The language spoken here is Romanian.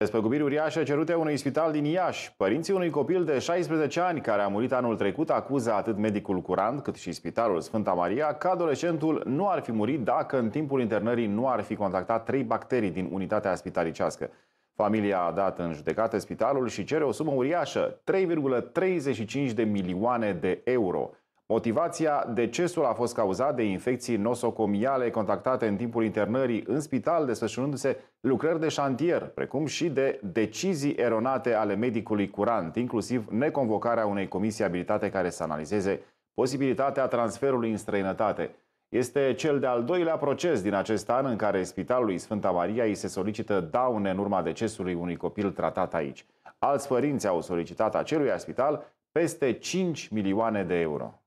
Despăgubiri uriașe cerute unui spital din Iași. Părinții unui copil de 16 ani care a murit anul trecut acuză atât medicul curant cât și spitalul Sfânta Maria că adolescentul nu ar fi murit dacă în timpul internării nu ar fi contactat trei bacterii din unitatea spitalicească. Familia a dat în judecată spitalul și cere o sumă uriașă, 3,35 de milioane de euro. Motivația, decesul a fost cauzat de infecții nosocomiale contactate în timpul internării în spital, desfășurându-se lucrări de șantier, precum și de decizii eronate ale medicului curant, inclusiv neconvocarea unei comisii abilitate care să analizeze posibilitatea transferului în străinătate. Este cel de-al doilea proces din acest an în care Spitalului Sfânta Maria îi se solicită daune în urma decesului unui copil tratat aici. Alți părinți au solicitat acelui spital peste 5 milioane de euro.